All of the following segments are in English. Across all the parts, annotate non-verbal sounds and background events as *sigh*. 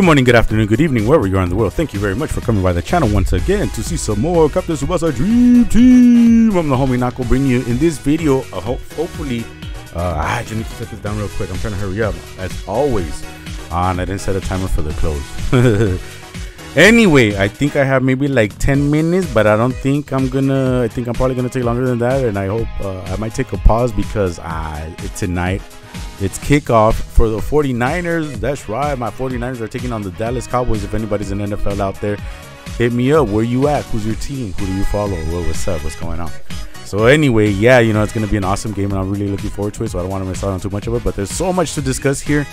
Good morning, good afternoon, good evening, wherever you are in the world. Thank you very much for coming by the channel once again to see some more Captain Tsubasa Dream Team. I'm the homie Naco bringing you in this video. Uh, ho- hopefully, uh, I just need to set this down real quick. I'm trying to hurry up, as always. Ah, and I didn't set a timer for the close. *laughs* anyway, I think I have maybe like 10 minutes, but I don't think I'm gonna. I think I'm probably gonna take longer than that, and I hope uh, I might take a pause because uh, tonight. It's kickoff for the 49ers. That's right. My 49ers are taking on the Dallas Cowboys. If anybody's an NFL out there, hit me up. Where you at? Who's your team? Who do you follow? Well, what's up? What's going on? So anyway, yeah, you know, it's going to be an awesome game, and I'm really looking forward to it. So I don't want to miss out on too much of it. But there's so much to discuss here.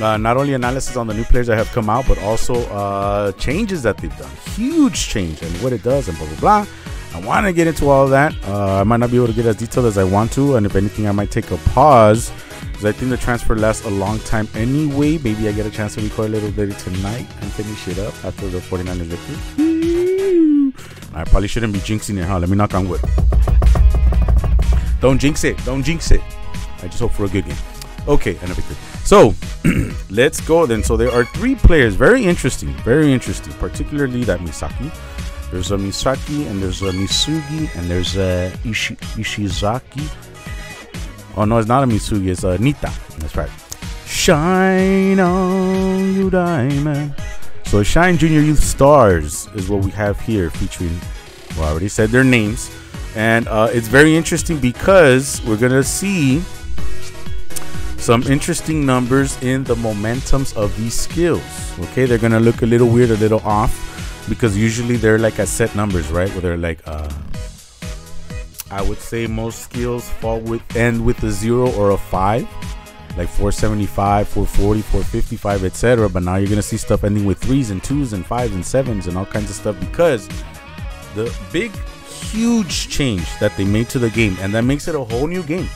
Uh, not only analysis on the new players that have come out, but also uh, changes that they've done. Huge change and what it does and blah blah blah. I want to get into all that. Uh, I might not be able to get as detailed as I want to, and if anything, I might take a pause because I think the transfer lasts a long time anyway. Maybe I get a chance to record a little bit tonight and finish it up after the 49ers victory. I probably shouldn't be jinxing it, huh? Let me knock on wood. Don't jinx it. Don't jinx it. I just hope for a good game. Okay, and a victory. So *clears throat* let's go then. So there are three players, very interesting, very interesting, particularly that Misaki. There's a Misaki and there's a Misugi and there's a Ishi- Ishizaki. Oh no, it's not a Misugi, it's a Nitta. That's right. Shine on you diamond. So Shine Junior Youth Stars is what we have here featuring well I already said their names. And uh, it's very interesting because we're gonna see some interesting numbers in the momentums of these skills. Okay, they're gonna look a little weird, a little off, because usually they're like at set numbers, right? Where they're like, uh, I would say most skills fall with end with a zero or a five, like 475, 440, 455, etc. But now you're gonna see stuff ending with threes and twos and fives and sevens and all kinds of stuff because the big, huge change that they made to the game, and that makes it a whole new game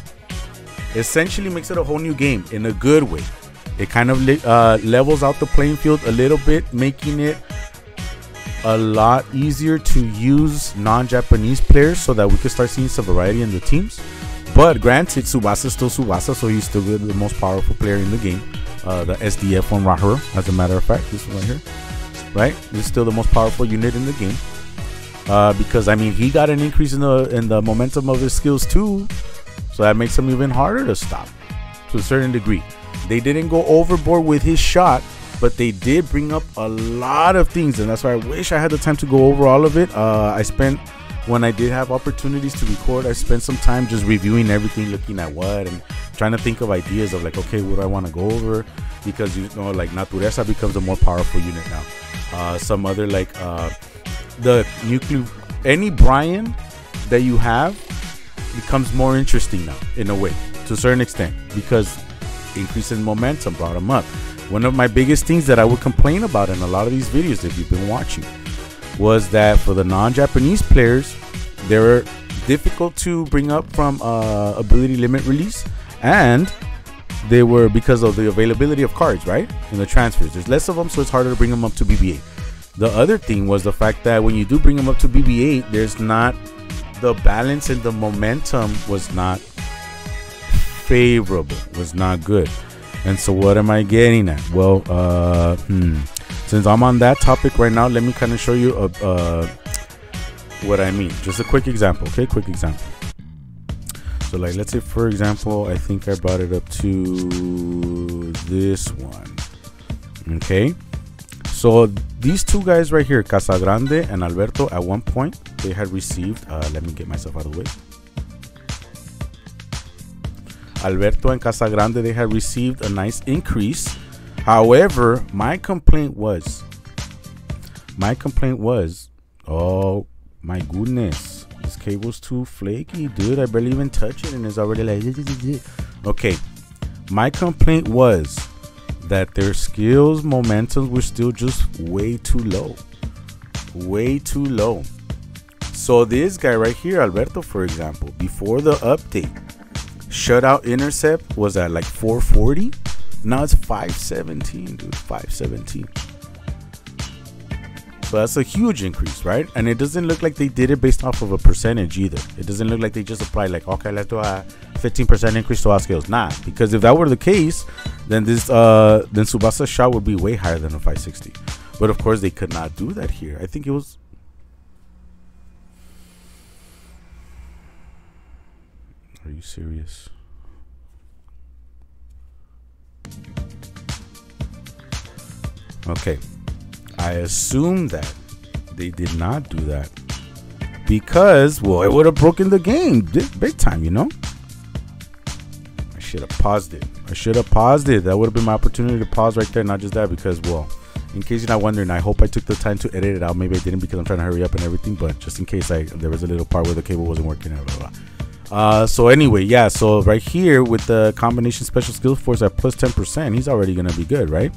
essentially makes it a whole new game in a good way. It kind of uh, levels out the playing field a little bit, making it a lot easier to use non-Japanese players so that we could start seeing some variety in the teams. But granted, Tsubasa is still Tsubasa, so he's still the most powerful player in the game. Uh, the SDF on Rahura, as a matter of fact, this one right here, right? He's still the most powerful unit in the game. Uh, because I mean, he got an increase in the in the momentum of his skills too, so that makes him even harder to stop to a certain degree. They didn't go overboard with his shot, but they did bring up a lot of things, and that's why I wish I had the time to go over all of it. Uh, I spent when I did have opportunities to record, I spent some time just reviewing everything, looking at what, and trying to think of ideas of like, okay, what do I want to go over? Because you know, like Natureza becomes a more powerful unit now. Uh, some other like uh, the nuclear, any Brian that you have becomes more interesting now in a way to a certain extent because increase in momentum brought him up. One of my biggest things that I would complain about in a lot of these videos that you've been watching was that for the non-Japanese players, they were difficult to bring up from uh, ability limit release, and they were because of the availability of cards, right? In the transfers, there's less of them, so it's harder to bring them up to BB-8. The other thing was the fact that when you do bring them up to BB-8, there's not the balance and the momentum was not favorable, was not good. And so, what am I getting at? Well, uh, hmm. since I'm on that topic right now, let me kind of show you a, what I mean. Just a quick example, okay? Quick example. So, like, let's say, for example, I think I brought it up to this one, okay? So these two guys right here, Casagrande and Alberto, at one point they had received. Uh, let me get myself out of the way. Alberto and Casagrande, they had received a nice increase. However, my complaint was, my complaint was, oh my goodness, this cable's too flaky, dude. I barely even touch it, and it's already like, okay. My complaint was that their skills momentums were still just way too low. Way too low. So this guy right here, Alberto, for example, before the update, shutout intercept was at like 440. Now it's 517, dude. 517. So that's a huge increase, right? And it doesn't look like they did it based off of a percentage either. It doesn't look like they just applied like, okay, let's do a 15% increase to our skills. Nah, because if that were the case, then this uh then Tsubasa's shot would be way higher than a 560. But of course they could not do that here. I think it was Are you serious? Okay. I assume that they did not do that because, well, it would have broken the game big time, you know? I should have paused it. I should have paused it. That would have been my opportunity to pause right there. Not just that, because, well, in case you're not wondering, I hope I took the time to edit it out. Maybe I didn't because I'm trying to hurry up and everything, but just in case I there was a little part where the cable wasn't working. Blah, blah, blah. Uh, so anyway, yeah. So right here with the combination special skill force at plus 10%, he's already gonna be good, right?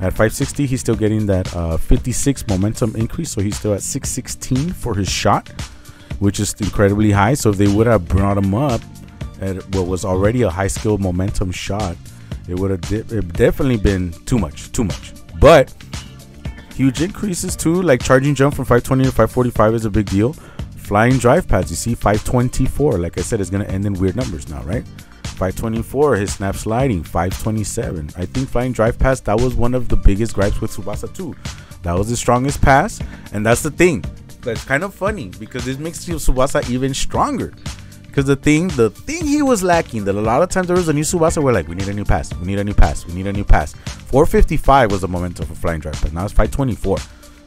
At 560, he's still getting that uh, 56 momentum increase, so he's still at 616 for his shot, which is incredibly high. So if they would have brought him up at what was already a high skill momentum shot, it would have de- definitely been too much, too much. But huge increases too, like charging jump from 520 to 545 is a big deal. Flying drive pass, you see 524. Like I said, it's gonna end in weird numbers now, right? 524, his snap sliding, 527. I think flying drive pass, that was one of the biggest gripes with Tsubasa too. That was the strongest pass, and that's the thing. That's kind of funny because this makes Tsubasa even stronger. Because the thing, the thing he was lacking, that a lot of times there was a new Tsubasa, we're like, we need a new pass, we need a new pass, we need a new pass. 455 was the momentum for flying drive pass. Now it's 524.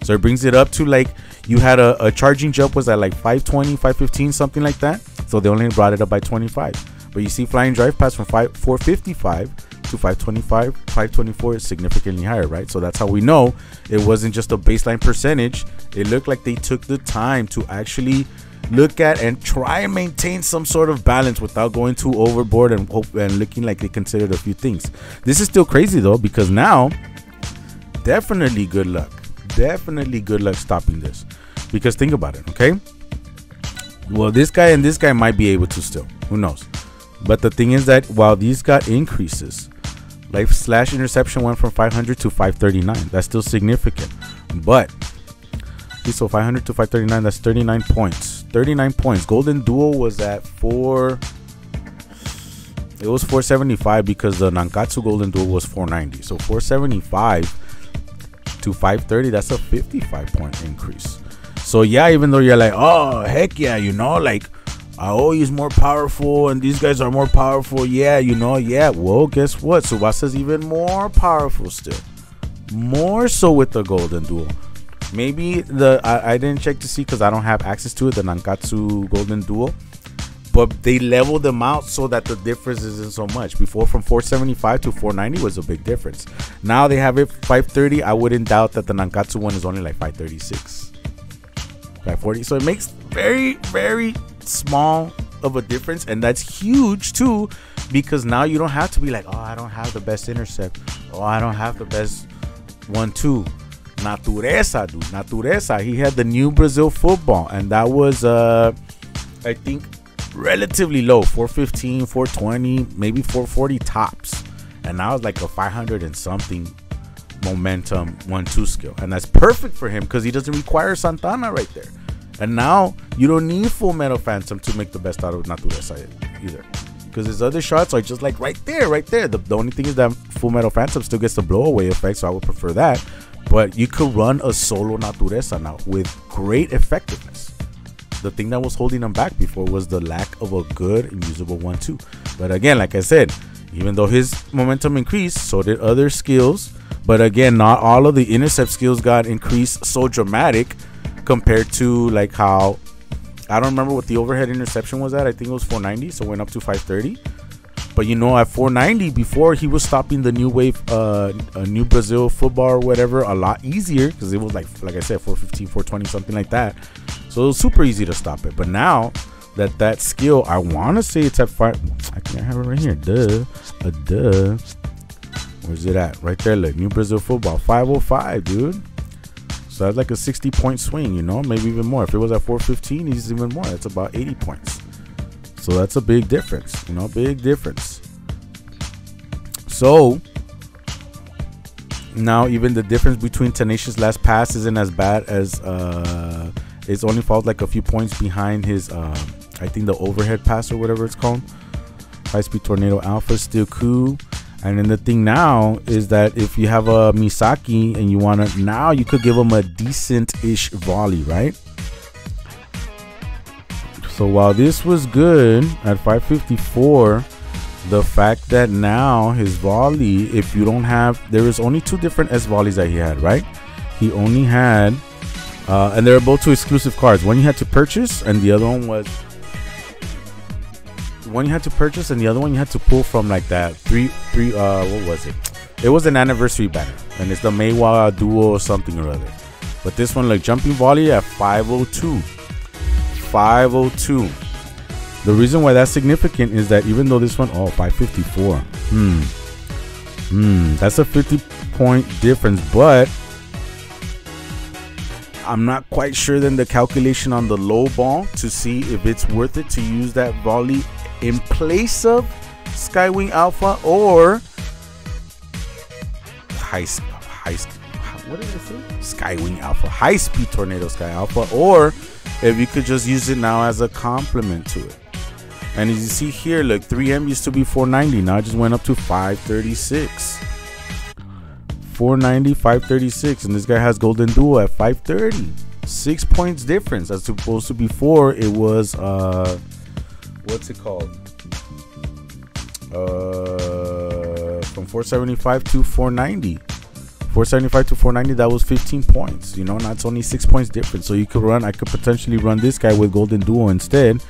So it brings it up to like you had a, a charging jump was at like 520, 515, something like that. So they only brought it up by 25. But you see flying drive pass from five, 455 to 525, 524 is significantly higher, right? So that's how we know it wasn't just a baseline percentage. It looked like they took the time to actually look at and try and maintain some sort of balance without going too overboard and hope and looking like they considered a few things. This is still crazy though because now definitely good luck. Definitely good luck stopping this. Because think about it, okay? Well, this guy and this guy might be able to still. Who knows? But the thing is that while these got increases, life slash interception went from 500 to 539. That's still significant. But so 500 to 539, that's 39 points. 39 points. Golden Duel was at four. It was 475 because the Nankatsu Golden Duel was 490. So 475 to 530, that's a 55 point increase. So yeah, even though you're like, oh heck yeah, you know, like Aoi's more powerful and these guys are more powerful. Yeah, you know, yeah. Well, guess what? Tsubasa's even more powerful still. More so with the Golden Duel. Maybe the I, I didn't check to see because I don't have access to it, the Nankatsu Golden Duel. But they leveled them out so that the difference isn't so much. Before from 475 to 490 was a big difference. Now they have it 530. I wouldn't doubt that the Nankatsu one is only like 536. 540. So it makes very, very small of a difference, and that's huge too, because now you don't have to be like, oh, I don't have the best intercept, oh, I don't have the best one two. Natureza, dude, Natureza. He had the new Brazil football, and that was, uh, I think, relatively low 415, 420, maybe 440 tops. And now it's like a 500 and something momentum one two skill. And that's perfect for him because he doesn't require Santana right there. And now you don't need Full Metal Phantom to make the best out of Natureza either. Because his other shots are just like right there, right there. The, the only thing is that Full Metal Phantom still gets the blowaway effect, so I would prefer that. But you could run a solo Natureza now with great effectiveness. The thing that was holding him back before was the lack of a good and usable 1 2. But again, like I said, even though his momentum increased, so did other skills. But again, not all of the intercept skills got increased so dramatic compared to like how I don't remember what the overhead interception was at. I think it was 490, so went up to 530. But you know, at 490 before he was stopping the new wave, uh, new Brazil football or whatever, a lot easier because it was like, like I said, 415, 420, something like that. So it was super easy to stop it. But now that that skill, I want to say it's at five. I can't have it right here. Duh, a duh. Where's it at? Right there, look, New Brazil football, 505, dude. So that's like a 60 point swing, you know, maybe even more. If it was at 415, he's even more. That's about 80 points. So that's a big difference, you know, big difference. So now even the difference between Tenacious last pass isn't as bad as uh it's only falls like a few points behind his uh I think the overhead pass or whatever it's called. High speed tornado alpha still cool. And then the thing now is that if you have a Misaki and you want to, now you could give him a decent ish volley, right? So while this was good at 554, the fact that now his volley, if you don't have, there is only two different S volleys that he had, right? He only had, uh, and they're both two exclusive cards. One you had to purchase, and the other one was one you had to purchase, and the other one you had to pull from like that three three. Uh, what was it? It was an anniversary banner, and it's the Meiwa Duo or something or other. But this one, like jumping volley at 502. 502. The reason why that's significant is that even though this one, oh, 554. Hmm. Hmm. That's a 50 point difference, but I'm not quite sure then the calculation on the low ball to see if it's worth it to use that volley in place of Skywing Alpha or high high what did I say? Skywing Alpha, high speed tornado Sky Alpha, or if you could just use it now as a complement to it. And as you see here, look, 3M used to be 490. Now it just went up to 536. 490, 536. And this guy has Golden Duo at 530. Six points difference as opposed to before it was uh what's it called? Uh from 475 to 490. 475 to 490 that was 15 points you know that's only six points difference. So you could run i could potentially run this guy with golden duo instead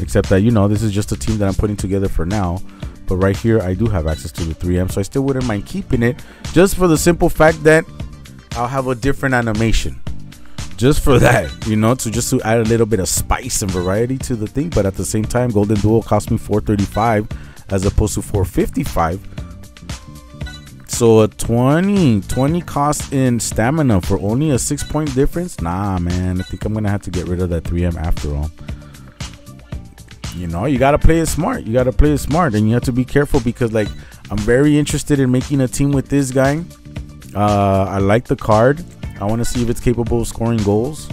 except that you know this is just a team that i'm putting together for now. But right here i do have access to the 3m so i still wouldn't mind keeping it just for the simple fact that i'll have a different animation. Just for that you know to just to add a little bit of spice and variety to the thing. But at the same time golden duo cost me 435 as opposed to 455 so a 20, 20 cost in stamina for only a six point difference? Nah, man. I think I'm gonna have to get rid of that 3M after all. You know, you gotta play it smart. You gotta play it smart, and you have to be careful because, like, I'm very interested in making a team with this guy. Uh, I like the card. I want to see if it's capable of scoring goals.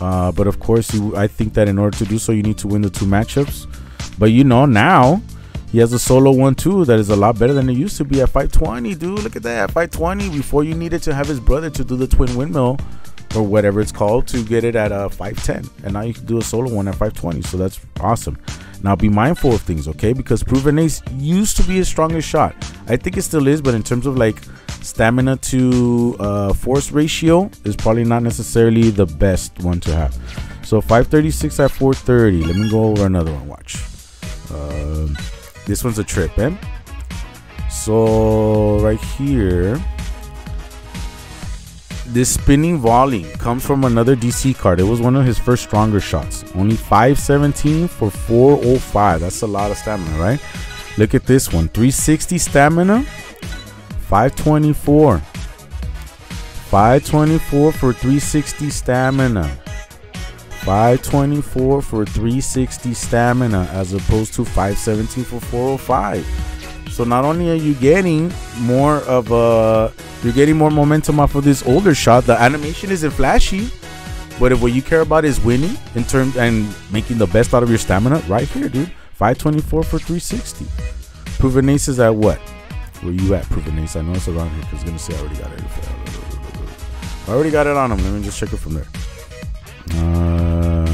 Uh, but of course, you, I think that in order to do so, you need to win the two matchups. But you know, now he has a solo one too that is a lot better than it used to be at 520, dude. Look at that. 520 before you needed to have his brother to do the twin windmill or whatever it's called to get it at uh 510 and now you can do a solo one at 520 so that's awesome. Now be mindful of things okay? Because proven ace used to be his strongest shot. I think it still is but in terms of like stamina to uh, force ratio is probably not necessarily the best one to have. So 536 at 430 let me go over another one. Watch. Um, this one's a trip, eh? So right here, this spinning volley comes from another DC card. It was one of his first stronger shots. Only 517 for 405. That's a lot of stamina, right? Look at this one. 360 stamina, 524. 524 for 360 stamina. 524 for 360 stamina as opposed to 517 for 405. So not only are you getting more of a you're getting more momentum off of this older shot. The animation isn't flashy, but if what you care about is winning in terms and making the best out of your stamina, right here, dude. 524 for 360. Proven Ace is at what? Where you at, Proven Ace? I know it's around here because gonna say I already got it. I already got it on him. Let me just check it from there. Uh,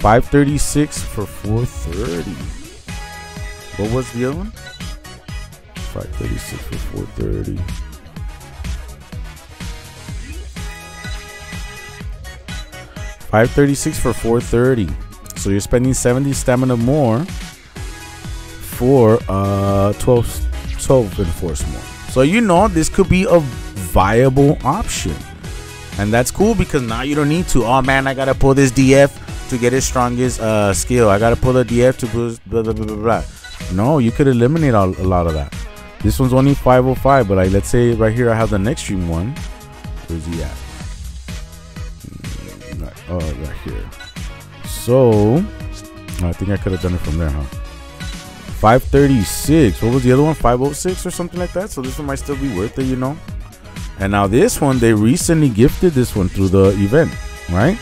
536 for 430. What was the other one? 536 for 430. Five thirty six for four thirty. So you're spending seventy stamina more for uh 12, 12 enforce more. So you know this could be a viable option. And that's cool because now you don't need to. Oh man, I gotta pull this DF to get his strongest uh, skill. I gotta pull the DF to boost blah blah blah blah. blah. No, you could eliminate a, a lot of that. This one's only 505, but like let's say right here I have the next stream one. Where's he at? Mm, oh, right here. So I think I could have done it from there, huh? 536. What was the other one? 506 or something like that. So this one might still be worth it, you know. And now this one, they recently gifted this one through the event, right?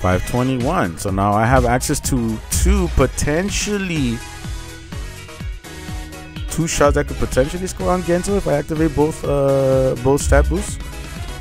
521. So now I have access to two potentially two shots I could potentially score on Genzo if I activate both uh both stat boosts.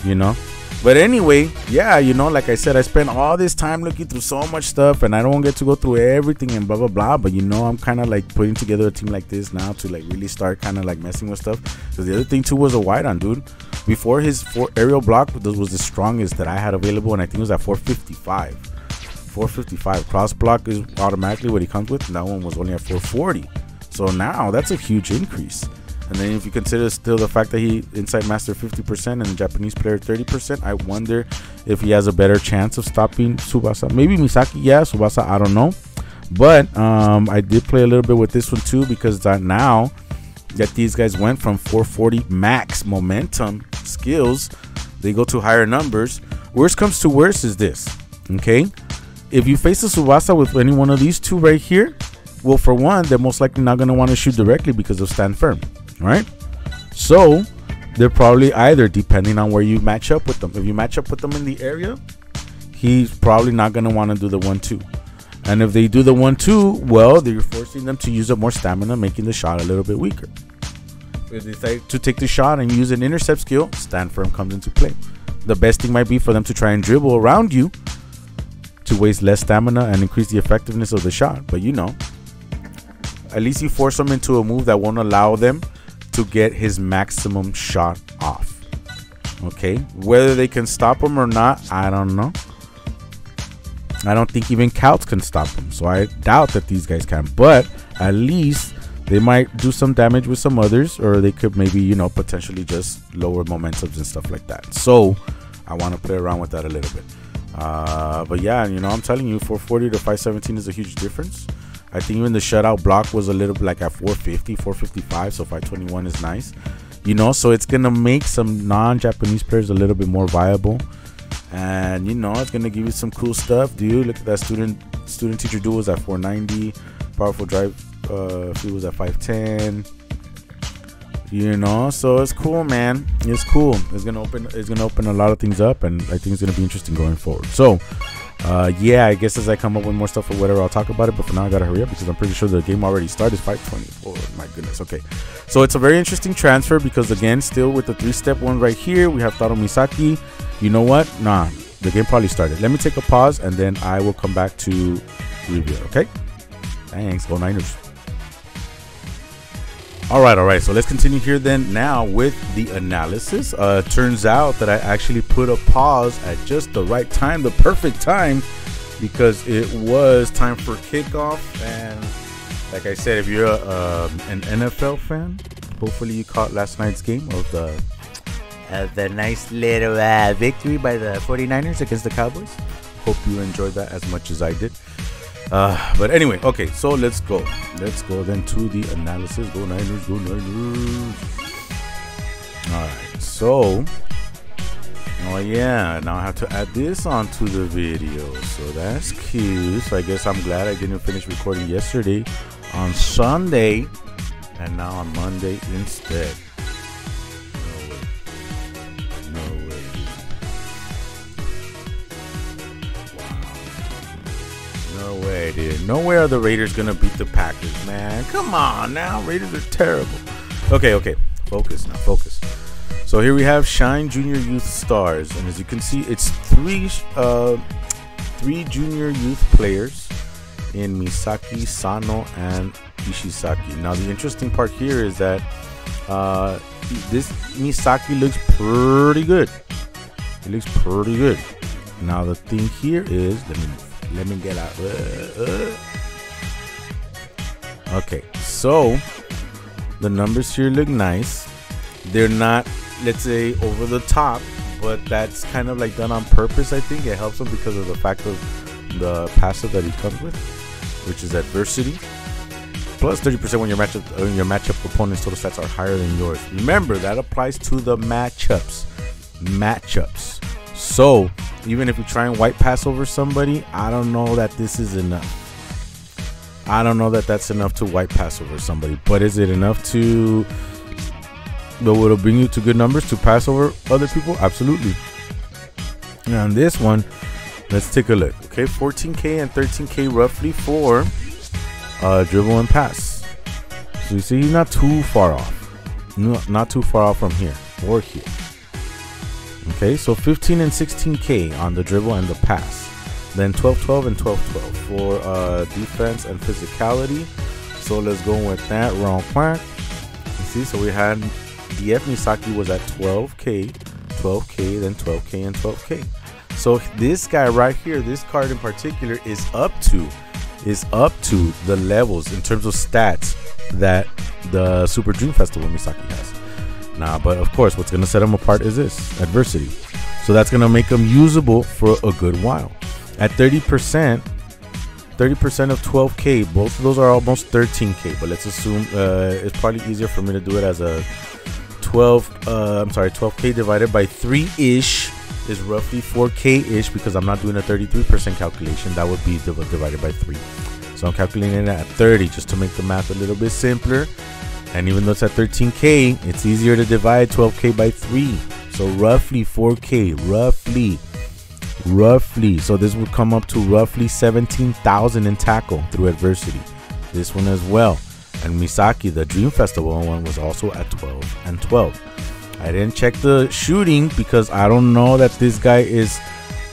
You know. But anyway, yeah, you know, like I said, I spent all this time looking through so much stuff, and I don't get to go through everything and blah blah blah. But you know, I'm kind of like putting together a team like this now to like really start kind of like messing with stuff. Because the other thing too was a wide on, dude. Before his four aerial block was the strongest that I had available, and I think it was at 455. 455 cross block is automatically what he comes with, and that one was only at 440. So now that's a huge increase. And then if you consider still the fact that he inside master 50% and Japanese player 30%, I wonder if he has a better chance of stopping Tsubasa. Maybe Misaki, yeah, Tsubasa, I don't know. But um, I did play a little bit with this one too because now that these guys went from 440 max momentum skills, they go to higher numbers. Worst comes to worst is this, okay? If you face a Tsubasa with any one of these two right here, well, for one, they're most likely not going to want to shoot directly because of stand firm right? So they're probably either depending on where you match up with them. If you match up with them in the area, he's probably not going to want to do the one two. And if they do the one two, well, you're forcing them to use up more stamina, making the shot a little bit weaker. If they decide to take the shot and use an intercept skill, stand firm comes into play. The best thing might be for them to try and dribble around you to waste less stamina and increase the effectiveness of the shot. But you know, at least you force them into a move that won't allow them to get his maximum shot off. Okay, whether they can stop him or not, I don't know. I don't think even Couts can stop him, so I doubt that these guys can. But at least they might do some damage with some others, or they could maybe, you know, potentially just lower momentums and stuff like that. So I want to play around with that a little bit. Uh, but yeah, you know, I'm telling you, 440 to 517 is a huge difference. I think even the shutout block was a little bit like at 450, 455. So 521 is nice, you know. So it's gonna make some non-Japanese players a little bit more viable, and you know, it's gonna give you some cool stuff, dude. Look at that student student teacher duel was at 490, powerful drive uh, fuel was at 510. You know, so it's cool, man. It's cool. It's gonna open. It's gonna open a lot of things up, and I think it's gonna be interesting going forward. So uh, yeah, I guess as I come up with more stuff or whatever, I'll talk about it. But for now, I gotta hurry up because I'm pretty sure the game already started. 520. Oh my goodness. Okay, so it's a very interesting transfer because again, still with the three-step one right here, we have Taro Misaki. You know what? Nah, the game probably started. Let me take a pause and then I will come back to review. Okay. Thanks. Go Niners. All right, all right. So let's continue here then now with the analysis. Uh, turns out that I actually put a pause at just the right time, the perfect time, because it was time for kickoff. And like I said, if you're a, um, an NFL fan, hopefully you caught last night's game of the uh, the nice little uh, victory by the 49ers against the Cowboys. Hope you enjoyed that as much as I did. Uh, but anyway, okay, so let's go. Let's go then to the analysis. Go Niners, go Niners. All right, so oh yeah, now I have to add this onto the video. So that's cute. So I guess I'm glad I didn't finish recording yesterday on Sunday, and now on Monday instead. No way, dude. No way are the Raiders gonna beat the Packers, man. Come on now. Raiders are terrible. Okay, okay. Focus now. Focus. So here we have Shine Junior Youth Stars, and as you can see, it's three uh, three junior youth players in Misaki, Sano, and Ishizaki. Now the interesting part here is that uh, this Misaki looks pretty good. It looks pretty good. Now the thing here is, let me let me get out. Uh, uh. Okay, so the numbers here look nice. They're not, let's say, over the top, but that's kind of like done on purpose. I think it helps him because of the fact of the passive that he comes with, which is adversity. Plus 30% when your matchup when your matchup opponent's total stats are higher than yours. Remember that applies to the matchups. Matchups. So even if you try and white pass over somebody, I don't know that this is enough. I don't know that that's enough to white pass over somebody, but is it enough to but will bring you to good numbers to pass over other people? Absolutely. On this one, let's take a look. Okay, 14k and 13k roughly for uh, dribble and pass. So you see, he's not too far off. No, not too far off from here or here. Okay, so 15 and 16k on the dribble and the pass. Then 12 12 and 12 12 for uh, defense and physicality. So let's go with that wrong quick. You see, so we had DF Misaki was at 12k, 12k, then 12k, and 12k. So this guy right here, this card in particular, is up to is up to the levels in terms of stats that the Super Dream Festival Misaki has. Nah, but of course, what's gonna set them apart is this adversity. So that's gonna make them usable for a good while. At 30%, 30% of 12k, both of those are almost 13k. But let's assume uh, it's probably easier for me to do it as a 12. Uh, I'm sorry, 12k divided by three ish is roughly 4k ish because I'm not doing a 33% calculation. That would be divided by three. So I'm calculating it at 30 just to make the math a little bit simpler. And even though it's at 13K, it's easier to divide 12K by 3. So roughly 4K, roughly, roughly. So this would come up to roughly 17,000 in tackle through adversity. This one as well. And Misaki, the Dream Festival one, was also at 12 and 12. I didn't check the shooting because I don't know that this guy is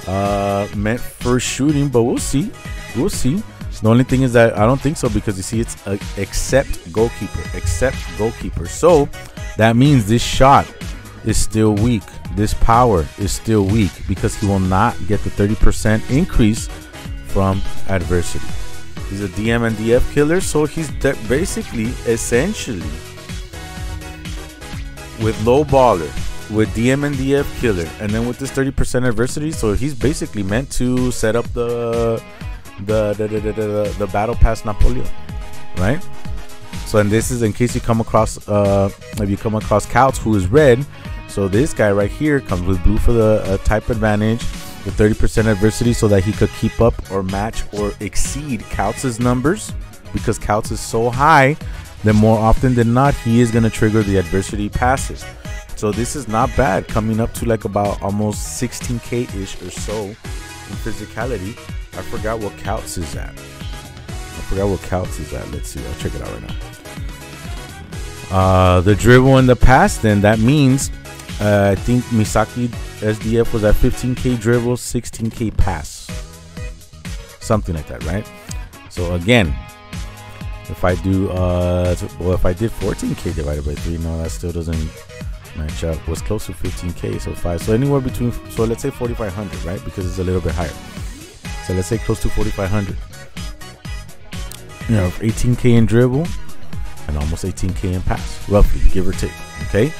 uh, meant for shooting, but we'll see. We'll see. The only thing is that I don't think so because you see it's a, except goalkeeper, except goalkeeper. So that means this shot is still weak. This power is still weak because he will not get the 30% increase from adversity. He's a DM and DF killer, so he's basically, essentially, with low baller, with DM and DF killer, and then with this 30% adversity, so he's basically meant to set up the the the, the, the, the, battle pass Napoleon, right? So and this is in case you come across uh if you come across Couts who is red. So this guy right here comes with blue for the uh, type advantage, the 30% adversity, so that he could keep up or match or exceed Couts' numbers because Couts is so high that more often than not he is gonna trigger the adversity passes. So this is not bad, coming up to like about almost 16k ish or so in physicality I forgot what Couts is at. I forgot what Couts is at. Let's see. I'll check it out right now. Uh, the dribble in the past, then that means uh, I think Misaki SDF was at 15k dribble, 16k pass, something like that, right? So again, if I do, uh, well, if I did 14k divided by three, no, that still doesn't match up. Was close to 15k, so five. So anywhere between, so let's say 4500, right? Because it's a little bit higher. So let's say close to 4,500. You know, 18k in dribble and almost 18k in pass, roughly, give or take. Okay,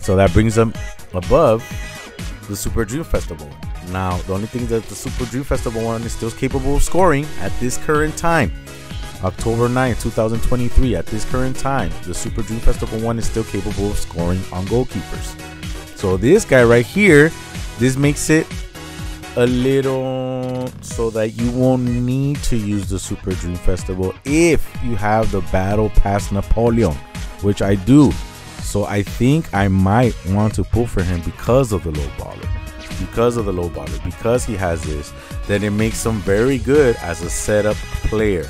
so that brings them above the Super Dream Festival. Now, the only thing that the Super Dream Festival one is still capable of scoring at this current time. October 9th, 2023. At this current time, the Super Dream Festival one is still capable of scoring on goalkeepers. So this guy right here, this makes it a little so that you won't need to use the Super Dream Festival if you have the Battle Pass Napoleon, which I do. So I think I might want to pull for him because of the low baller. Because of the low baller, because he has this, then it makes him very good as a setup player,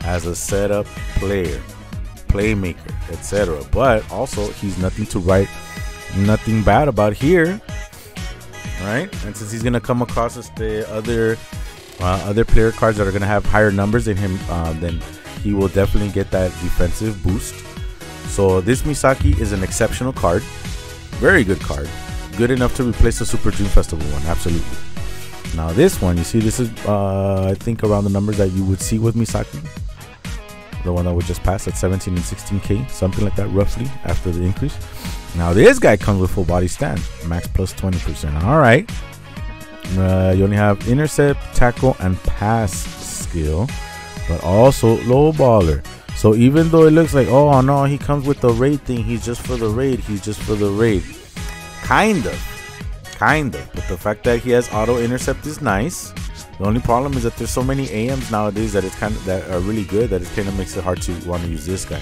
as a setup player, playmaker, etc. But also, he's nothing to write, nothing bad about here right? And since he's gonna come across as the other uh, other player cards that are gonna have higher numbers than him, uh, then he will definitely get that defensive boost. So this Misaki is an exceptional card, very good card, good enough to replace the Super Dream Festival one, absolutely. Now this one, you see, this is uh, I think around the numbers that you would see with Misaki. The one that would just passed at 17 and 16k, something like that, roughly after the increase. Now this guy comes with full body stand, max plus 20%. All right. Uh, you only have intercept, tackle, and pass skill, but also low baller. So even though it looks like, oh no, he comes with the raid thing, he's just for the raid, he's just for the raid. Kind of. Kind of. But the fact that he has auto intercept is nice. The only problem is that there's so many AMs nowadays that it's kind of that are really good that it kind of makes it hard to want to use this guy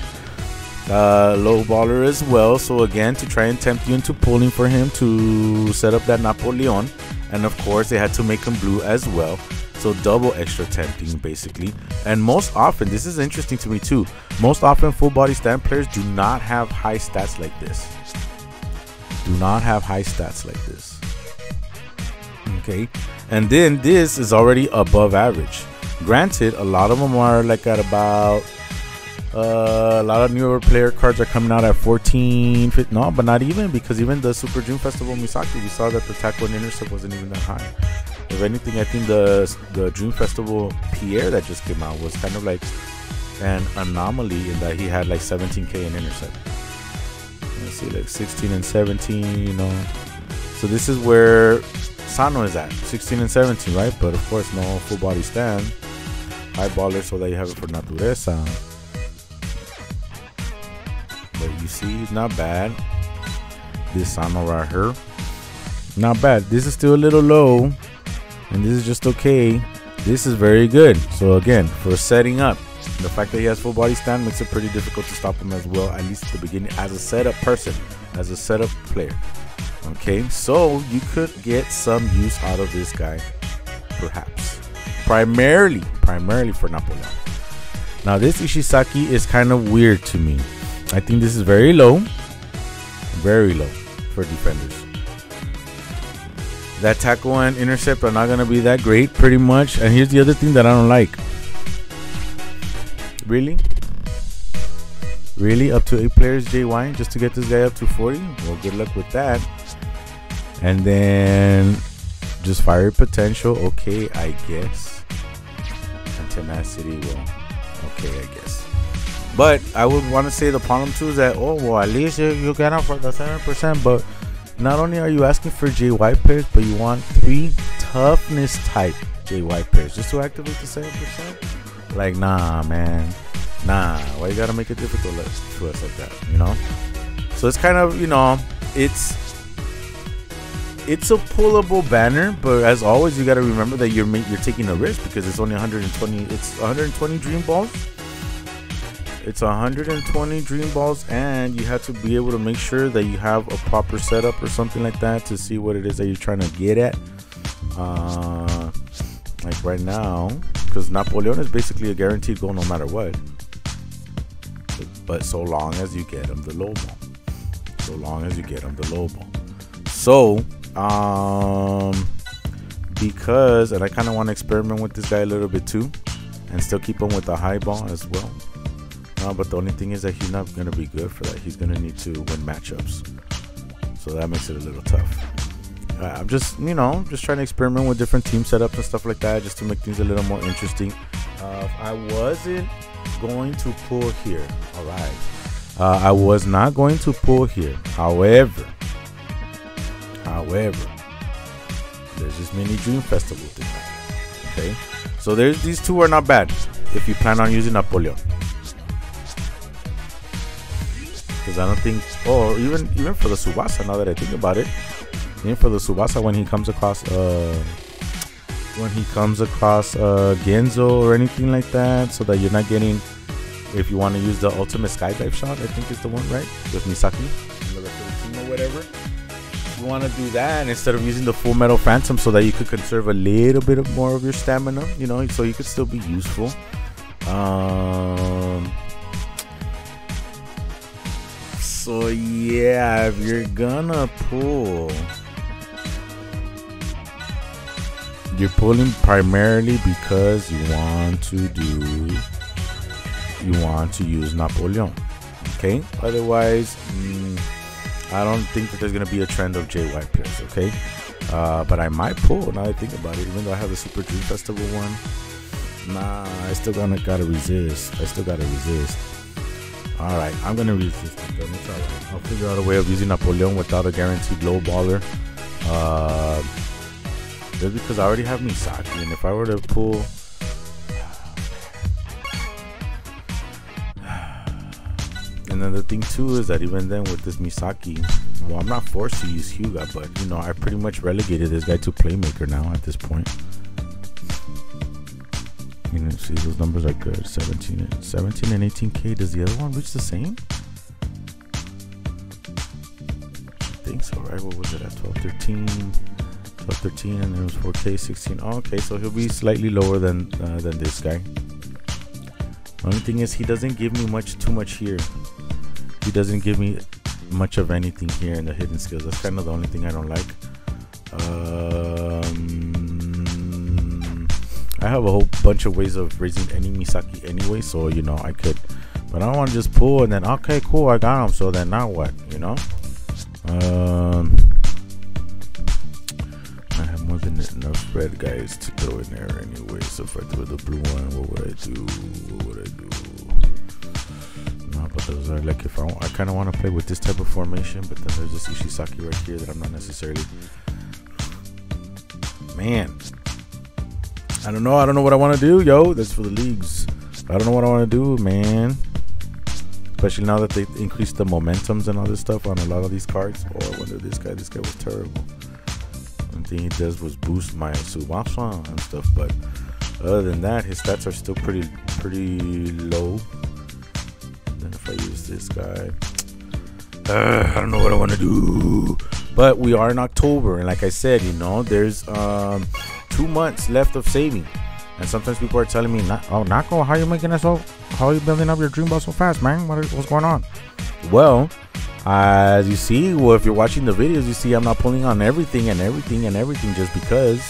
uh, low baller as well. So again, to try and tempt you into pulling for him to set up that Napoleon, and of course they had to make him blue as well. So double extra tempting basically. And most often, this is interesting to me too. Most often, full body stand players do not have high stats like this. Do not have high stats like this. Okay, and then this is already above average. Granted, a lot of them are like at about uh, a lot of newer player cards are coming out at 14, 15, no, but not even because even the Super Dream Festival Misaki, we saw that the tackle and intercept wasn't even that high. If anything, I think the the Dream Festival Pierre that just came out was kind of like an anomaly in that he had like 17k in intercept. Let's see, like 16 and 17, you know. So this is where Sano is at, 16 and 17, right? But of course, no full body stand. High baller, so that you have it for Natureza. But you see, it's not bad. This Sano right here. Not bad. This is still a little low. And this is just okay. This is very good. So again, for setting up, the fact that he has full body stand makes it pretty difficult to stop him as well, at least at the beginning, as a setup person, as a setup player. Okay, so you could get some use out of this guy, perhaps. Primarily, primarily for Napoleon. Now, this Ishizaki is kind of weird to me. I think this is very low, very low for defenders. That tackle and intercept are not going to be that great, pretty much. And here's the other thing that I don't like. Really? Really? Up to eight players, JY, just to get this guy up to 40? Well, good luck with that. And then just fire potential. Okay, I guess. And tenacity. Well, okay, I guess. But I would want to say the problem too is that oh well at least you, you get out for the seven percent. But not only are you asking for JY pairs, but you want three toughness type JY pairs just to activate the seven percent. Like nah, man, nah. Why you gotta make it difficult to us like that? You know. So it's kind of you know it's it's a pullable banner, but as always, you got to remember that you're you're taking a risk because it's only 120. It's 120 dream balls. It's 120 dream balls, and you have to be able to make sure that you have a proper setup or something like that to see what it is that you're trying to get at. Uh, like right now, because Napoleon is basically a guaranteed goal no matter what. But so long as you get him the low ball, so long as you get him the low ball. So um, because, and I kind of want to experiment with this guy a little bit too, and still keep him with the high ball as well. Uh, but the only thing is that he's not going to be good for that. He's going to need to win matchups. So that makes it a little tough. Uh, I'm just, you know, just trying to experiment with different team setups and stuff like that just to make things a little more interesting. Uh, I wasn't going to pull here. All right. Uh, I was not going to pull here. However, However, there's this mini dream festival thing. Okay, so there's these two are not bad if you plan on using Napoleon. Because I don't think, or even even for the Tsubasa. Now that I think about it, even for the Tsubasa when he comes across uh when he comes across uh Genzo or anything like that, so that you're not getting. If you want to use the ultimate skydive shot, I think is the one right with Misaki, or whatever want to do that instead of using the full metal phantom so that you could conserve a little bit of more of your stamina you know so you could still be useful. Um so yeah if you're gonna pull you're pulling primarily because you want to do you want to use napoleon okay? Otherwise mm, I don't think that there's gonna be a trend of JY pairs, okay? Uh, but I might pull now I think about it, even though I have the Super Dream Festival one. Nah, I still gonna gotta resist. I still gotta resist. Alright, I'm gonna resist. I'll figure out a way of using Napoleon without a guaranteed low baller. Uh, just because I already have Misaki, and if I were to pull And then the thing too is that even then with this Misaki, well, I'm not forced to use Hyuga, but you know, I pretty much relegated this guy to playmaker now at this point. You know, see those numbers are good. 17 and 17 and 18k. Does the other one reach the same? I think so, right? What was it at 12, 13, So 13 and it was 4K 16. Oh, okay, so he'll be slightly lower than uh, than this guy. Only thing is he doesn't give me much too much here. He doesn't give me much of anything here in the hidden skills. That's kind of the only thing I don't like. Um, I have a whole bunch of ways of raising any Misaki anyway, so you know I could, but I don't want to just pull and then okay, cool, I got him. So then now what? You know. Um, red guys to throw in there anyway. So if I throw the blue one, what would I do? What would I do? No, but those are like if I, I kind of want to play with this type of formation, but then there's this Ishizaki right here that I'm not necessarily. Man, I don't know. I don't know what I want to do, yo. That's for the leagues. I don't know what I want to do, man. Especially now that they increased the momentums and all this stuff on a lot of these cards. Oh, I wonder this guy. This guy was terrible. One thing he does was boost my Tsubasa and stuff, but other than that, his stats are still pretty pretty low. Then if I use this guy, uh, I don't know what I want to do. But we are in October, and like I said, you know, there's um, two months left of saving. And sometimes people are telling me, "Oh, Naco, how are you making this? so? How are you building up your dream ball so fast, man? What, what's going on?" Well, as you see, well, if you're watching the videos, you see I'm not pulling on everything and everything and everything just because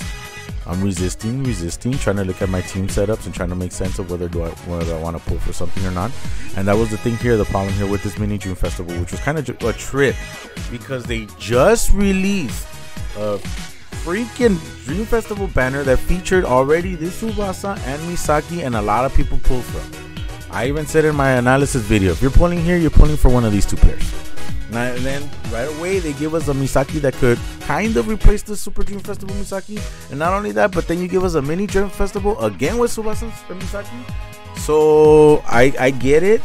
I'm resisting, resisting, trying to look at my team setups and trying to make sense of whether do I whether I want to pull for something or not. And that was the thing here, the problem here with this mini Dream Festival, which was kind of a trip because they just released a freaking Dream Festival banner that featured already this Tsubasa and Misaki, and a lot of people pulled from. I even said in my analysis video, if you're pulling here, you're pulling for one of these two players. And then right away they give us a Misaki that could kind of replace the Super Dream Festival Misaki. And not only that, but then you give us a mini Dream Festival again with Tsubasa and Misaki. So I I get it.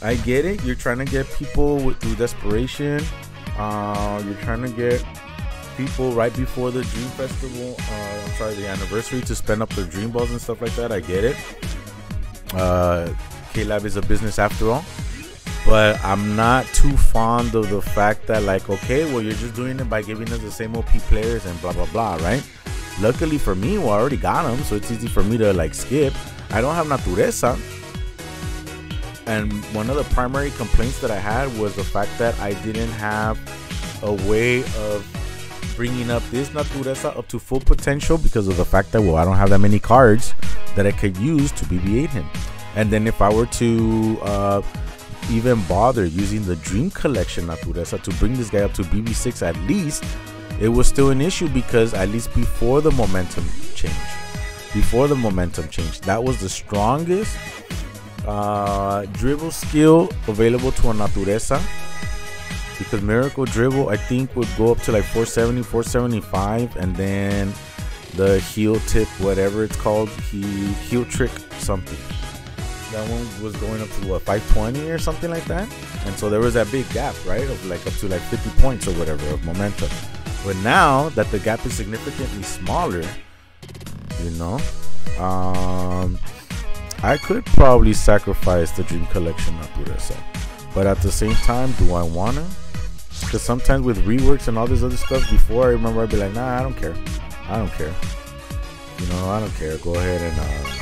I get it. You're trying to get people with, through desperation. Uh, you're trying to get people right before the Dream Festival. Uh, I'm sorry, the anniversary to spend up their dream balls and stuff like that. I get it. Uh, KLab is a business after all but I'm not too fond of the fact that like okay well you're just doing it by giving us the same OP players and blah blah blah right? Luckily for me well, I already got them so it's easy for me to like skip. I don't have Natureza. And one of the primary complaints that I had was the fact that I didn't have a way of bringing up this Natureza up to full potential because of the fact that well I don't have that many cards that I could use to BB-8 him. And then if I were to uh, even bother using the Dream Collection Natureza to bring this guy up to BB6 at least, it was still an issue because at least before the momentum change, before the momentum change, that was the strongest uh, dribble skill available to a Natureza. Because Miracle Dribble, I think, would go up to like 470, 475, and then the heel tip, whatever it's called, he heel trick something. That one was going up to what 520 or something like that? And so there was that big gap right of like up to like 50 points or whatever of momentum. But now that the gap is significantly smaller you know um i could probably sacrifice the dream collection Natureza but at the same time do i wanna because sometimes with reworks and all this other stuff before i remember i'd be like nah i don't care i don't care you know i don't care go ahead and uh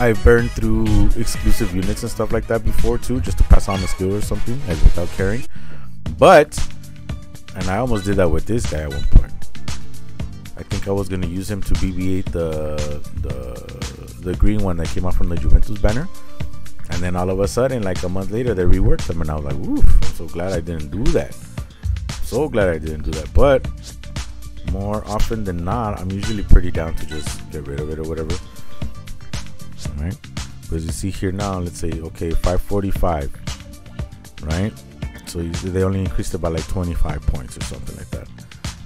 I've burned through exclusive units and stuff like that before too, just to pass on a skill or something, like without caring. But, and I almost did that with this guy at one point. I think I was gonna use him to BB-8 the the the green one that came out from the Juventus banner, and then all of a sudden, like a month later, they reworked them, and I was like, "Oof!" I'm so glad I didn't do that. So glad I didn't do that. But more often than not, I'm usually pretty down to just get rid of it or whatever right? But as you see here now, let's say, okay, 545, right? So they only increased it by like 25 points or something like that.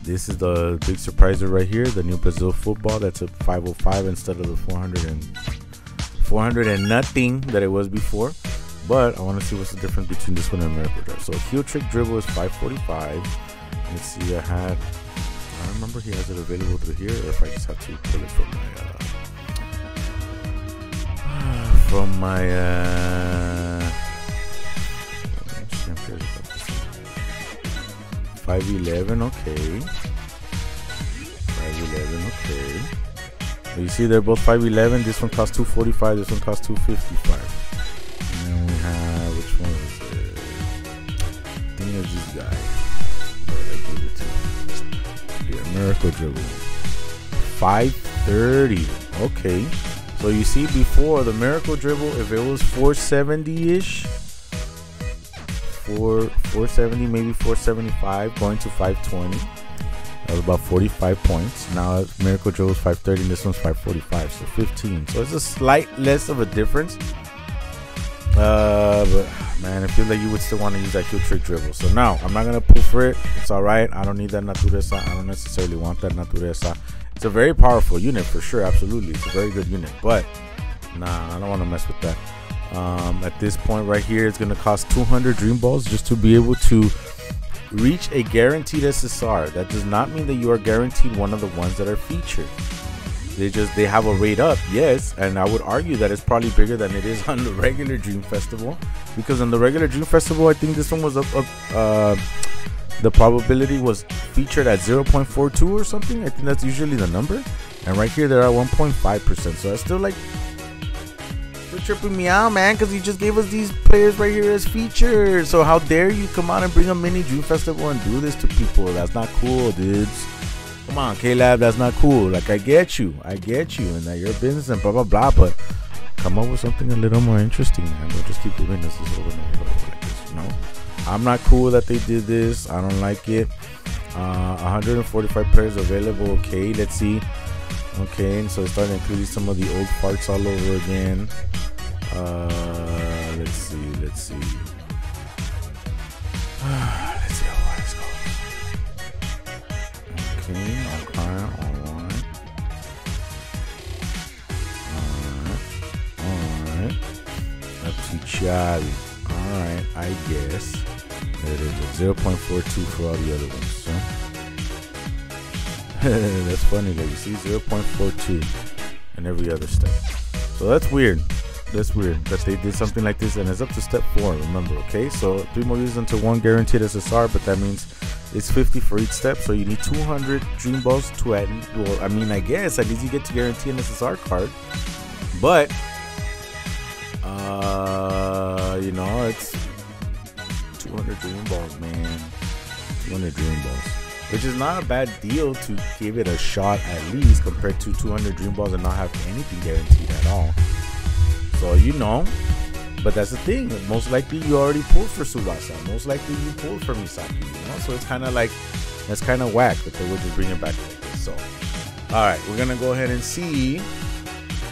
This is the big surpriser right here, the new Brazil football that's a 505 instead of the 400 and 400 and nothing that it was before. But I want to see what's the difference between this one and Miracle Drive. So a heel trick dribble is 545. Let's see, I had, I remember he has it available through here, or if I just have to pull it from my uh, *sighs* from my uh, 511 okay 511. Okay. You see, they're both 511. This one costs 245. This one costs 255. And then we have which one is it? I think it's this guy. But I give it to. Yeah, Miracle Dribble. 530. Okay. So you see, before the Miracle Dribble, if it was 470 ish, 4 470, maybe 475, going to 520. That was about 45 points. Now Miracle Dribble is 530, and this one's 545, so 15. So it's a slight less of a difference. Uh, but man, I feel like you would still want to use that heel trick dribble. So now I'm not gonna pull for it. It's all right. I don't need that natureza. I don't necessarily want that natureza. It's a very powerful unit for sure. Absolutely, it's a very good unit. But nah, I don't want to mess with that. Um, at this point right here, it's gonna cost 200 dream balls just to be able to reach a guaranteed SSR. That does not mean that you are guaranteed one of the ones that are featured. They just they have a rate up, yes, and I would argue that it's probably bigger than it is *laughs* on the regular Dream Festival, because on the regular Dream Festival, I think this one was up, up uh, the probability was featured at 0.42 or something. I think that's usually the number, and right here they're at 1.5 percent. So that's still like tripping me out, man, because you just gave us these players right here as features. So how dare you come out and bring a mini Dream Festival and do this to people? That's not cool, dudes. Come on, KLab, that's not cool. Like I get you, I get you, and that you're a business and blah blah blah. But come up with something a little more interesting, man. Don't just keep doing this over and over like this, you know. I'm not cool that they did this. I don't like it. Uh, 145 players available. Okay, let's see. Okay, and so it's starting including some of the old parts all over again. Uh, let's see, let's see. *sighs* let's see how this goes. Okay, okay, alright. Alright, alright. Up to Charlie. Alright, I guess. There it is, 0.42 for all the other ones. *laughs* That's funny, like you see 0.42 and every other step. So that's weird. That's weird that they did something like this, and it's up to step four. Remember, okay? So three more uses until one guaranteed SSR, but that means it's 50 for each step. So you need 200 Dream Balls to add. Well, I mean, I guess at least you get to guarantee an SSR card, but uh, you know, it's 200 Dream Balls, man. 200 Dream Balls which is not a bad deal to give it a shot at least compared to 200 dream balls and not have anything guaranteed at all. So you know but that's the thing. Most likely you already pulled for Tsubasa most likely you pulled for Misaki you know? So it's kind of like that's kind of whack that they would just bring it back so all right we're gonna go ahead and see.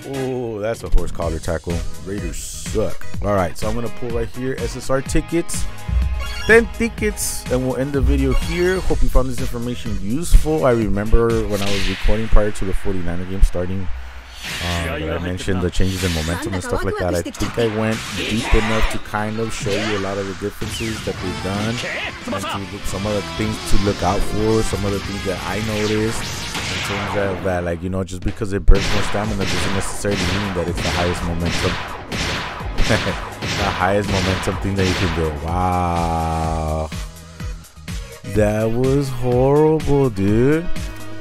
Oh that's a horse collar tackle. Raiders suck. All right so i'm gonna pull right here. Ssr tickets 10 tickets and we'll end the video here. Hope you found this information useful. I remember when i was recording prior to the 49er game starting um, I mentioned the changes in momentum and stuff like that. I think I went deep enough to kind of show you a lot of the differences that they've done and to some of the things to look out for, some of the things that I noticed in terms of that, like, you know, just because it burns more stamina doesn't necessarily mean that it's the highest momentum *laughs* the highest momentum thing that you can do. Wow. That was horrible, dude.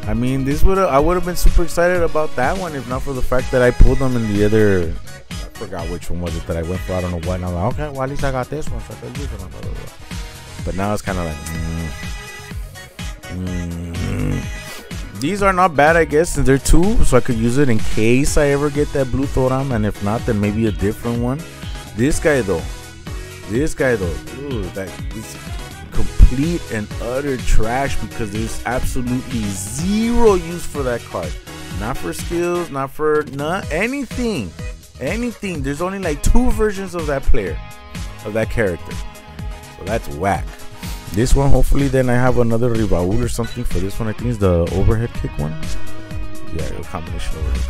I mean, this would I would have been super excited about that one if not for the fact that I pulled them in the other. I forgot which one was it that I went for. I don't know what. And I'm like, okay, well at least I got this one. So I use it. But now it's kind of like. Mm, mm. These are not bad, I guess. They're two, so I could use it in case I ever get that blue Thoram, and if not, then maybe a different one. This guy though, this guy though, dude, that is complete and utter trash because there's absolutely zero use for that card. Not for skills, not for not anything, anything. There's only like two versions of that player, of that character. So that's whack. This one, hopefully, then I have another Rivaul or something for this one. I think it's the overhead kick one. Yeah, a combination overhead.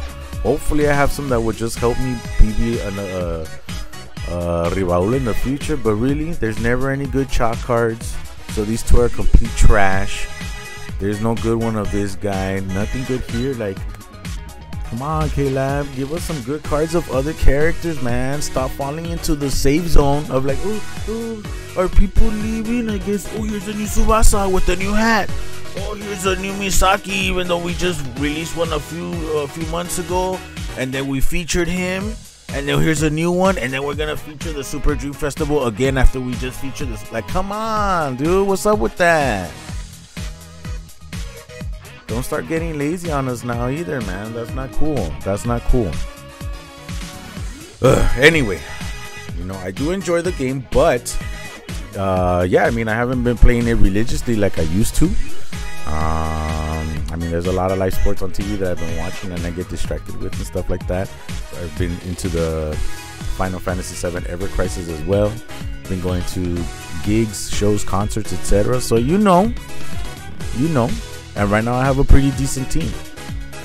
Hopefully, I have some that would just help me BB an, uh, uh, Rivaul in the future, but really, there's never any good chalk cards. So these two are complete trash. There's no good one of this guy. Nothing good here. Like, come on, KLab, give us some good cards of other characters, man. Stop falling into the safe zone of like, oh, are people leaving? I guess, oh, here's a new Tsubasa with a new hat. oh, here's a new Misaki, even though we just released one a few a few months ago, and then we featured him, and then here's a new one, and then we're gonna feature the Super Dream Festival again after we just featured this. Like, come on, dude, what's up with that? Don't start getting lazy on us now either, man. That's not cool. That's not cool. Ugh, anyway, you know, I do enjoy the game, but uh, yeah, I mean, I haven't been playing it religiously like I used to. Um, I mean, there's a lot of live sports on TV that I've been watching and I get distracted with and stuff like that. I've been into the Final Fantasy VII Ever Crisis as well. Been going to gigs, shows, concerts, etc. So you know, you know, and right now I have a pretty decent team.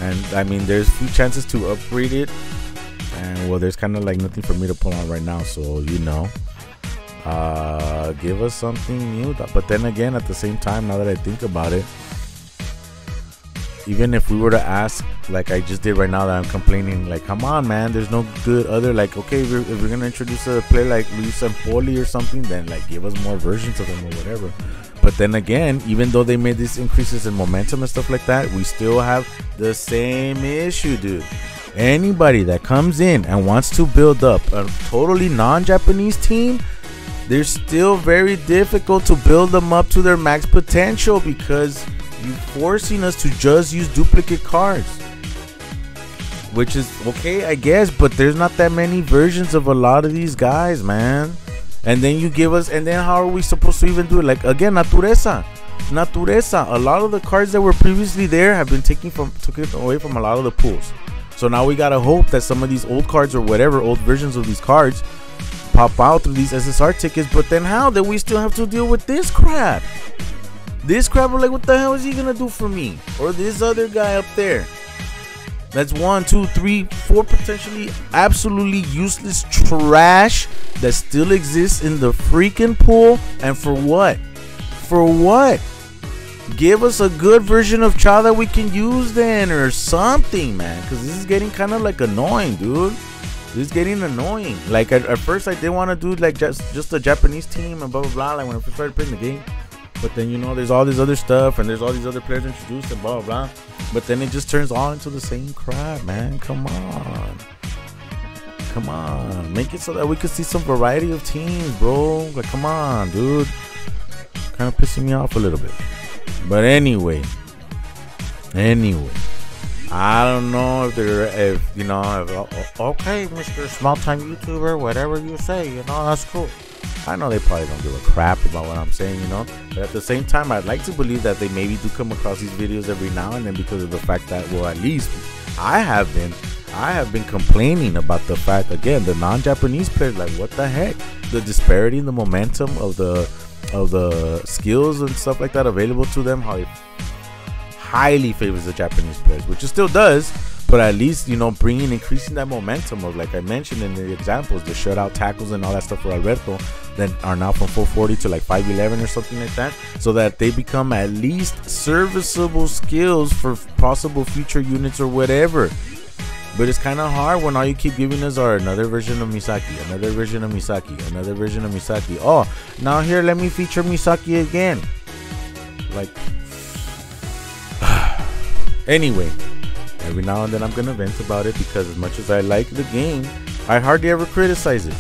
And I mean, there's few chances to upgrade it, and well, there's kind of like nothing for me to pull on right now. So you know, uh, give us something new. But then again, at the same time, now that I think about it, even if we were to ask, like I just did right now, that I'm complaining, like, come on, man, there's no good other, like, okay, if we're, if we're gonna introduce a player like Luis Empoli or something, then like give us more versions of them or whatever. But then again, even though they made these increases in momentum and stuff like that, we still have the same issue, dude. Anybody that comes in and wants to build up a totally non Japanese team, they're still very difficult to build them up to their max potential because you're forcing us to just use duplicate cards. Which is okay, I guess, but there's not that many versions of a lot of these guys, man. And then you give us, and then how are we supposed to even do it? Like again, Natureza, Natureza. A lot of the cards that were previously there have been taken from taken away from a lot of the pools. So now we gotta hope that some of these old cards or whatever old versions of these cards pop out through these SSR tickets. But then how? Then we still have to deal with this crap. This crap, like, what the hell is he gonna do for me? Or this other guy up there? That's one, two, three, four potentially absolutely useless trash that still exists in the freaking pool. And for what? For what? Give us a good version of Cha that we can use then or something, man. Because this is getting kind of like annoying, dude. This is getting annoying. Like at, at first, I didn't want to do like just just a Japanese team and blah blah blah. Like when I first started playing the game, but then you know there's all this other stuff and there's all these other players introduced and blah blah blah. But then it just turns all into the same crap, man. Come on. Come on. Make it so that we could see some variety of teams, bro. Like come on, dude. Kind of pissing me off a little bit. But anyway. Anyway. I don't know if they're if you know if, okay, Mr. Small Time YouTuber, whatever you say, you know that's cool. I know they probably don't give a crap about what I'm saying, you know. But at the same time, I'd like to believe that they maybe do come across these videos every now and then because of the fact that, well, at least I have been, I have been complaining about the fact again, the non-Japanese players, like what the heck, the disparity in the momentum of the of the skills and stuff like that available to them, how it highly favors the Japanese players, which it still does but at least you know bringing increasing that momentum of like I mentioned in the examples, the shutout tackles and all that stuff for Alberto that are now from 440 to like 511 or something like that, so that they become at least serviceable skills for possible future units or whatever. But it's kind of hard when all you keep giving us are another version of Misaki, another version of Misaki, another version of Misaki. Oh, now here, let me feature Misaki again. Like, *sighs* anyway, Every now and then I'm gonna vent about it because as much as I like the game, I hardly ever criticize it.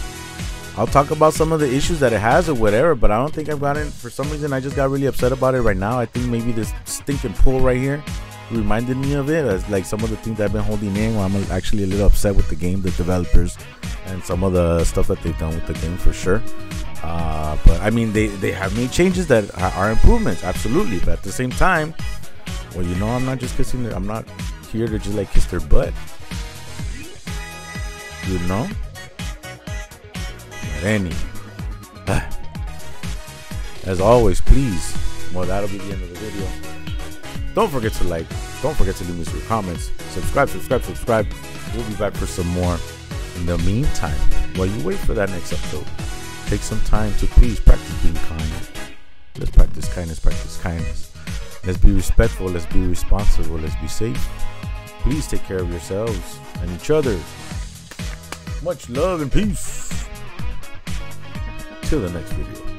I'll talk about some of the issues that it has or whatever, but I don't think I've gotten for some reason I just got really upset about it right now. I think maybe this stinking pool right here reminded me of it as like some of the things I've been holding in where I'm actually a little upset with the game, the developers, and some of the stuff that they've done with the game for sure. Uh, but I mean, they, they have made changes that are improvements, absolutely. But at the same time, well, you know, I'm not just kissing. I'm not here to just like kiss their butt. You know? Any. Ah. As always, please. Well, that'll be the end of the video. Don't forget to like. Don't forget to leave me some comments. Subscribe, subscribe, subscribe. We'll be back for some more. In the meantime, while you wait for that next episode, take some time to please practice being kind. Let's practice kindness, practice kindness. Let's be respectful, let's be responsible, let's be safe. Please take care of yourselves and each other. Much love and peace. Till the next video.